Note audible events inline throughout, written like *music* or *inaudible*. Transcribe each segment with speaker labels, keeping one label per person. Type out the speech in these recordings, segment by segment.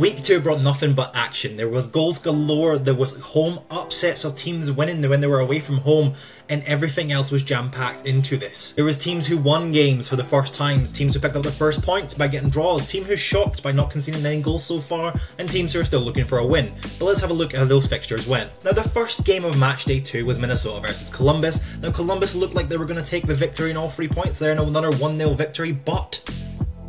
Speaker 1: Week 2 brought nothing but action. There was goals galore, there was home upsets of teams winning when they were away from home, and everything else was jam-packed into this. There was teams who won games for the first times, teams who picked up the first points by getting draws, teams who shocked by not conceding any goals so far, and teams who are still looking for a win. But let's have a look at how those fixtures went. Now the first game of match day 2 was Minnesota versus Columbus. Now Columbus looked like they were going to take the victory in all three points there, and another 1-0 victory, but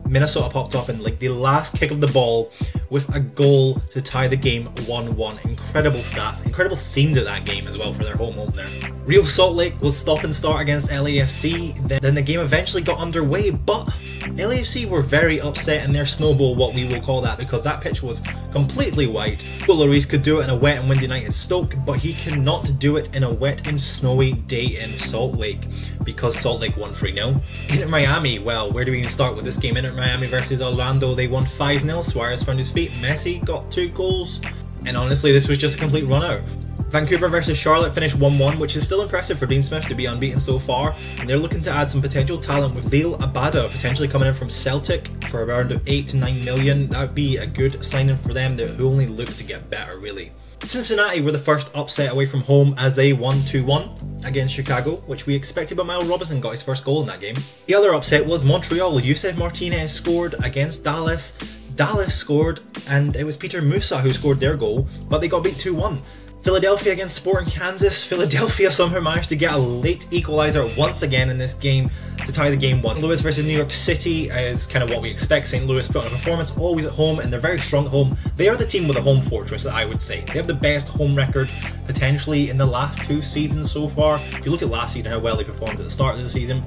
Speaker 1: Minnesota popped up in like the last kick of the ball with a goal to tie the game 1-1. Incredible stats, incredible scenes at that game as well for their home opener. Real Salt Lake was stop and start against LAFC, then the game eventually got underway, but LAFC were very upset in their snowball, what we will call that, because that pitch was completely white. Lloris could do it in a wet and windy night at Stoke, but he cannot do it in a wet and snowy day in Salt Lake, because Salt Lake won 3-0. Inter Miami, well, where do we even start with this game? Inter Miami versus Orlando, they won 5-0, Suarez found his feet Messi got two goals, and honestly, this was just a complete run out. Vancouver versus Charlotte finished 1-1, which is still impressive for Dean Smith to be unbeaten so far, and they're looking to add some potential talent with Liel Abada potentially coming in from Celtic for around 8 to 9 million. That would be a good signing for them, who only look to get better really. Cincinnati were the first upset away from home as they won 2-1 against Chicago, which we expected but Miles Robinson got his first goal in that game. The other upset was Montreal. Josef Martinez scored against Dallas Dallas scored, and it was Petar Musa who scored their goal, but they got beat 2 1. Philadelphia against Sporting Kansas. Philadelphia *laughs* somehow managed to get a late equaliser once again in this game to tie the game 1. Louis versus New York City is kind of what we expect. St. Louis put on a performance always at home and they're very strong at home. They are the team with a home fortress, I would say. They have the best home record potentially in the last two seasons so far. If you look at last season, how well they performed at the start of the season,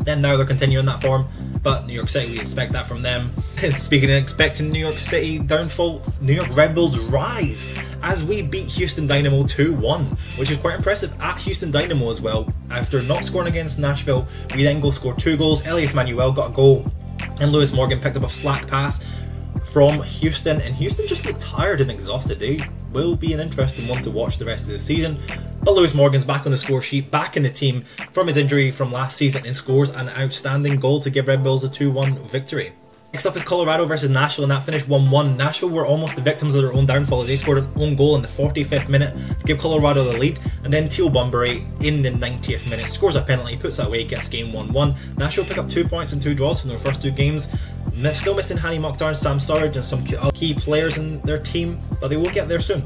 Speaker 1: then now they're continuing that form. But New York City, we expect that from them. *laughs* Speaking of expecting New York City downfall, New York Red Bulls rise as we beat Houston Dynamo 2-1, which is quite impressive at Houston Dynamo as well. After not scoring against Nashville, we then go score two goals. Elias Manoel got a goal, and Lewis Morgan picked up a slack pass from Houston, and Houston just looked tired and exhausted. They will be an interesting one to watch the rest of the season. But Lewis Morgan's back on the score sheet, back in the team from his injury from last season, and scores an outstanding goal to give Red Bulls a 2 1 victory. Next up is Colorado versus Nashville, and that finished 1 1. Nashville were almost the victims of their own downfall as they scored an own goal in the 45th minute to give Colorado the lead, and then Teal Bunbury in the 90th minute scores a penalty, puts that away, gets game 1 1. Nashville pick up two points and two draws from their first two games. Still missing Hany Mukhtar and Sam Surridge and some uh, key players in their team, but they will get there soon.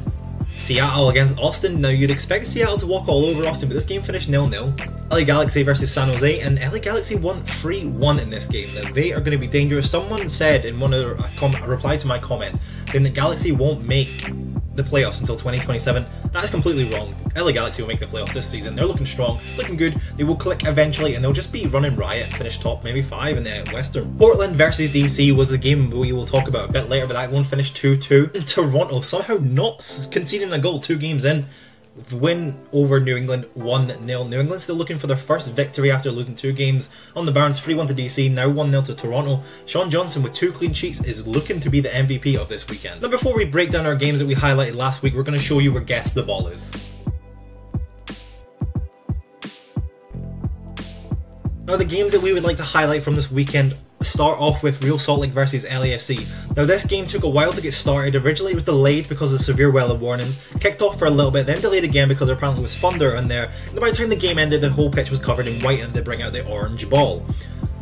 Speaker 1: Seattle against Austin. Now you'd expect Seattle to walk all over Austin, but this game finished nil-nil. LA Galaxy versus San Jose, and LA Galaxy won 3-1 in this game. Now they are going to be dangerous. Someone said in one of their, a, a reply to my comment, saying that Galaxy won't make the playoffs until 2027. That is completely wrong. LA Galaxy will make the playoffs this season. They're looking strong, looking good. They will click eventually, and they'll just be running riot, finish top, maybe five in the Western. Portland versus DC was the game we will talk about a bit later, but that one finished 2-2. Toronto somehow not conceding a goal two games in win over New England 1 0. New England still looking for their first victory after losing two games on the Barons 3 1 to DC, now 1 0 to Toronto. Sean Johnson with two clean sheets is looking to be the MVP of this weekend. Now, before we break down our games that we highlighted last week, we're going to show you where Guess the Ball is. Now, the games that we would like to highlight from this weekend start off with Real Salt Lake versus LAFC. Now this game took a while to get started, originally it was delayed because of severe weather warnings, kicked off for a little bit, then delayed again because there apparently was thunder in there, and by the time the game ended the whole pitch was covered in white and they bring out the orange ball.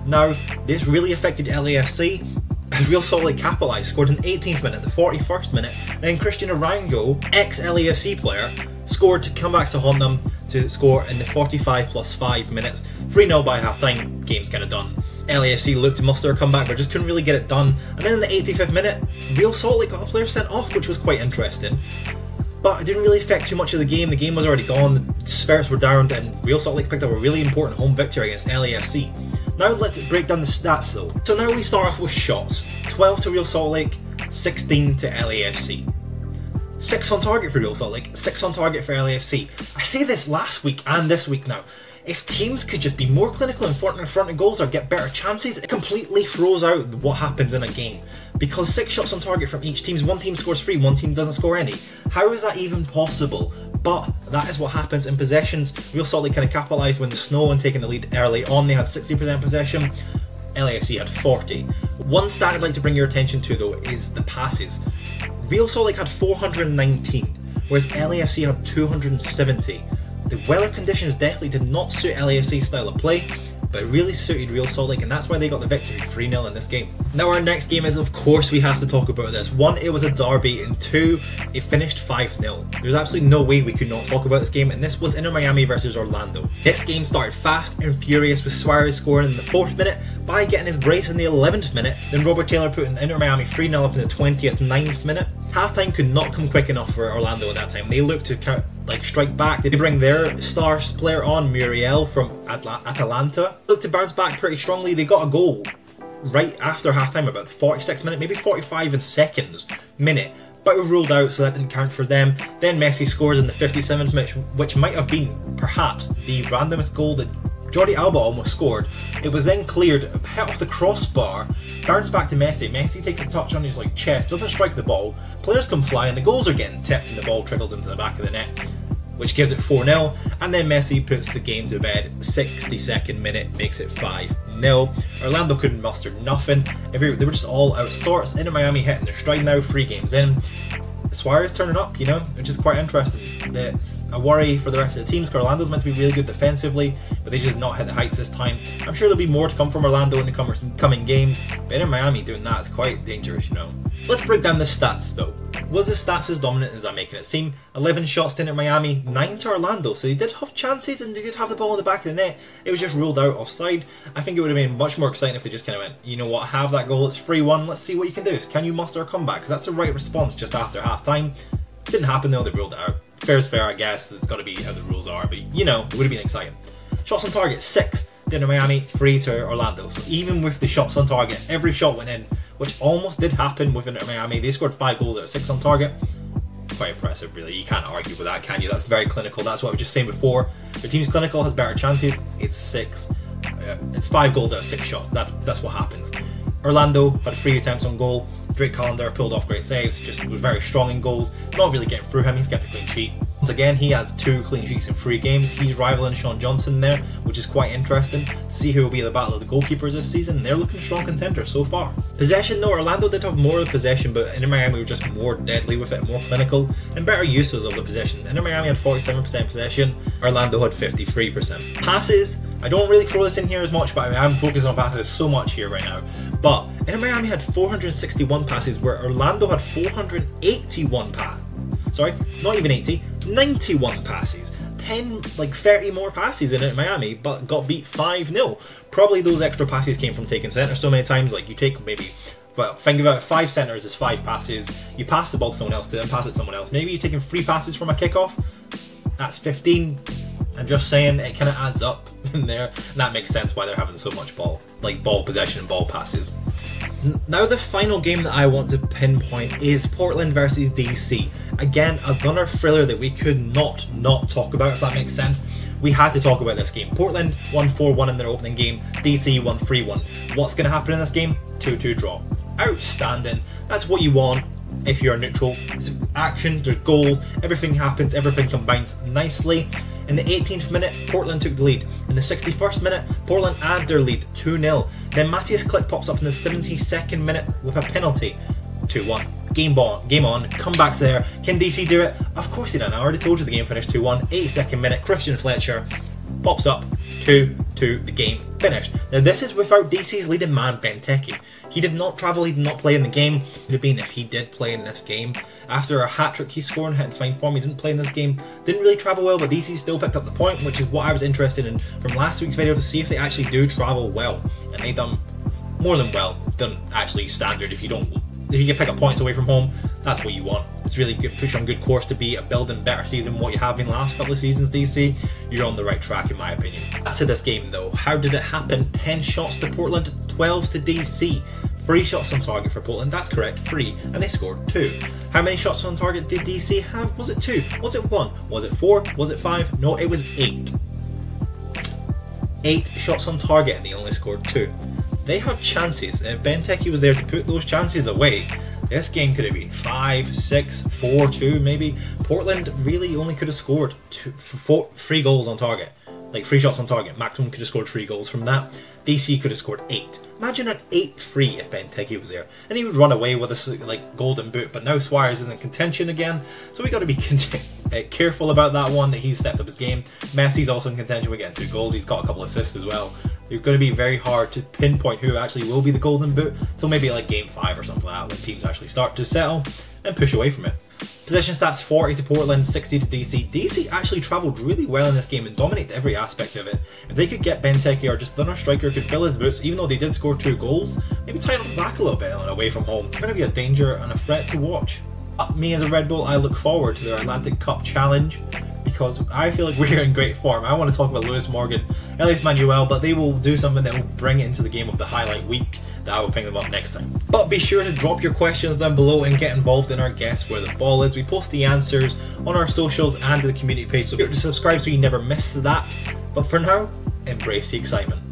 Speaker 1: Now, this really affected LAFC, as Real Salt Lake capitalised, scored in the 18th minute, the 41st minute, then Cristian Arango, ex-LAFC player, scored to come back to haunt them to score in the 45 plus 5 minutes. 3-0 by half time, game's kind of done. LAFC looked to muster a comeback but just couldn't really get it done. And then in the 85th minute, Real Salt Lake got a player sent off, which was quite interesting. But it didn't really affect too much of the game. The game was already gone, the spirits were down, and Real Salt Lake picked up a really important home victory against LAFC. Now let's break down the stats though. So now we start off with shots 12 to Real Salt Lake, 16 to LAFC. 6 on target for Real Salt Lake, 6 on target for LAFC. I say this last week and this week now if teams could just be more clinical in front, in front of goals or get better chances, it completely throws out what happens in a game. Because six shots on target from each team, one team scores three, one team doesn't score any. How is that even possible? But that is what happens in possessions. Real Salt Lake kind of capitalised when the snow and taking the lead early on. They had 60% possession. LAFC had 40. One stat I'd like to bring your attention to though is the passes. Real Salt Lake had 419, whereas LAFC had 270. The weather conditions definitely did not suit LAFC's style of play, but it really suited Real Salt Lake, and that's why they got the victory 3 0 in this game. Now, our next game is, of course, we have to talk about this. One, it was a derby, and two, it finished 5 0. There's absolutely no way we could not talk about this game, and this was Inter Miami versus Orlando. This game started fast and furious with Suarez scoring in the 4th minute by getting his brace in the 11th minute, then Robert Taylor putting Inter Miami 3 0 up in the 20th, 9th minute. Halftime could not come quick enough for Orlando at that time. They looked to like strike back. They bring their star player on, Muriel from Atla- Atalanta. Looked to bounce back pretty strongly. They got a goal right after halftime, about 46 minutes, maybe 45 in seconds minute. But it was ruled out, so that didn't count for them. Then Messi scores in the 57th minute, which might have been perhaps the randomest goal that Jordi Alba almost scored. It was then cleared, hit off the crossbar, bounced back to Messi. Messi takes a touch on his like chest, doesn't strike the ball. Players come flying, the goals are getting tipped, and the ball trickles into the back of the net, which gives it 4 0. And then Messi puts the game to bed. 62nd minute makes it 5 0. Orlando couldn't muster nothing. They were just all out of sorts. Inter Miami hitting their stride now, three games in. Suarez turning up, you know, which is quite interesting. It's a worry for the rest of the teams. Orlando's meant to be really good defensively, but they just not hit the heights this time. I'm sure there'll be more to come from Orlando in the coming games, but in Miami doing that is quite dangerous, you know. Let's break down the stats though. Was the stats as dominant as I'm making it seem? 11 shots to at Miami, 9 to Orlando, so they did have chances and they did have the ball in the back of the net. It was just ruled out offside. I think it would have been much more exciting if they just kind of went, you know what, have that goal, it's 3 1, let's see what you can do. Can you muster a comeback? Because that's the right response just after half time. Didn't happen though, they ruled it out. Fair's fair, I guess, it's got to be how the rules are, but you know, it would have been exciting. Shots on target, 6 to Miami, 3 to Orlando. So even with the shots on target, every shot went in which almost did happen with Miami. They scored five goals out of six on target. Quite impressive, really. You can't argue with that, can you? That's very clinical. That's what I was just saying before. The team's clinical, has better chances. It's six. Uh, it's five goals out of six shots. That's that's what happens. Orlando had three attempts on goal. Drake Callender pulled off great saves. Just was very strong in goals. Not really getting through him. He's kept a clean sheet. Once again, he has two clean sheets in three games. He's rivaling Sean Johnson there, which is quite interesting to see who will be the battle of the goalkeepers this season. They're looking strong contenders so far. Possession, though, Orlando did have more of the possession, but Inter Miami were just more deadly with it, more clinical, and better uses of the possession. Inter Miami had 47% possession, Orlando had 53%. Passes, I don't really throw this in here as much, but I am focusing on passes so much here right now. But Inter Miami had 461 passes, where Orlando had 481 passes. Sorry, not even 80, 91 passes. 10, like 30 more passes in it Miami, but got beat 5 0. Probably those extra passes came from taking centre so many times. Like you take maybe, well, think about it, five centres is five passes. You pass the ball to someone else, then pass it to someone else. Maybe you're taking three passes from a kickoff. That's 15. I'm just saying it kind of adds up *laughs* in there. And that makes sense why they're having so much ball, like ball possession ball passes. Now the final game that I want to pinpoint is Portland versus DC. Again, a gunner thriller that we could not not talk about if that makes sense. We had to talk about this game. Portland won 4-1 in their opening game, DC won 3-1. What's going to happen in this game? 2-2 draw. Outstanding. That's what you want if you're neutral. It's action, there's goals, everything happens, everything combines nicely. In the 18th minute, Portland took the lead. In the 61st minute, Portland add their lead 2 0. Then Mateusz Klich pops up in the 72nd minute with a penalty 2 1. Game on, game on, comebacks there. Can DC do it? Of course they did. I already told you the game finished 2 1. 82nd minute, Kristian Fletcher pops up 2 2, the game finished. Now, this is without DC's leading man, Benteke. He did not travel, he did not play in the game. It would have been if he did play in this game. After a hat trick he scored and hit in fine form, he didn't play in this game. Didn't really travel well, but DC still picked up the point, which is what I was interested in from last week's video to see if they actually do travel well. And they done more than well, done actually standard if you don't if you can pick up points away from home, that's what you want. It's really good, push on good course to be a building better season what you have in the last couple of seasons, DC. You're on the right track, in my opinion. Back to this game, though. How did it happen? 10 shots to Portland, 12 to DC. Three shots on target for Portland, that's correct, three, and they scored two. How many shots on target did DC have? Was it two? Was it one? Was it four? Was it five? No, it was eight. Eight shots on target, and they only scored two. They had chances, and if Benteke was there to put those chances away, this game could have been 5, 6, 4, 2 maybe. Portland really only could have scored three goals on target. like free shots on target. Maximum could have scored three goals from that. DC could have scored eight. Imagine an 8-3 if Benteke was there. And he would run away with a like golden boot, but now Suarez is in contention again, so we got to be *laughs* uh, Eh, careful about that one. That he's stepped up his game. Messi's also in contention again, two goals. He's got a couple assists as well. It's going to be very hard to pinpoint who actually will be the golden boot until maybe like game five or something like that when teams actually start to settle and push away from it. Position stats 40 to Portland, 60 to DC. DC actually travelled really well in this game and dominated every aspect of it. If they could get Benteke or just another striker could fill his boots, even though they did score two goals, maybe tie them back a little bit and away from home. Going to be a danger and a threat to watch. Me as a Red Bull, I look forward to their Atlantic Cup challenge because I feel like we're in great form. I want to talk about Lewis Morgan, Elias Manoel, but they will do something that will bring it into the game of the highlight week that I will bring them up next time. But be sure to drop your questions down below and get involved in our Guess Where the Ball Is. We post the answers on our socials and the community page, so be sure to subscribe so you never miss that. But for now, embrace the excitement.